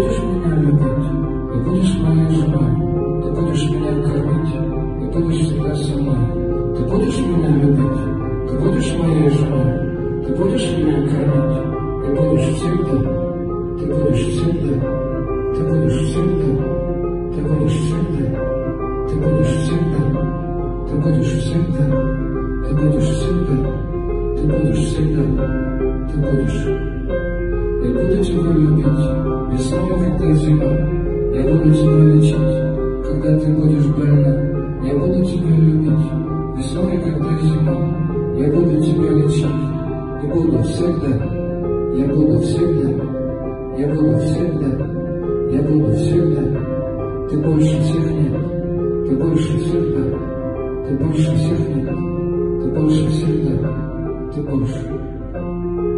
будешь меня любить, ты будешь моей женой, ты будешь меня кормить, и будешь всегда со мной. Ты будешь меня любить, ты будешь моей женой, ты будешь меня кормить, и будешь всегда, ты будешь всегда, ты будешь всегда, ты будешь всегда, ты будешь всегда, ты будешь всегда, ты будешь всегда, ты будешь всегда, ты будешь. Я буду тебя любить, весной, когда зима. Я буду тебя лечить, когда ты будешь больна. Я буду тебя любить, весной, когда зима. Я буду тебя лечить, и буду всегда. Я буду всегда, я буду всегда, я буду всегда. Ты больше всех нет, ты больше всегда, ты больше всех нет, ты больше всегда, ты больше.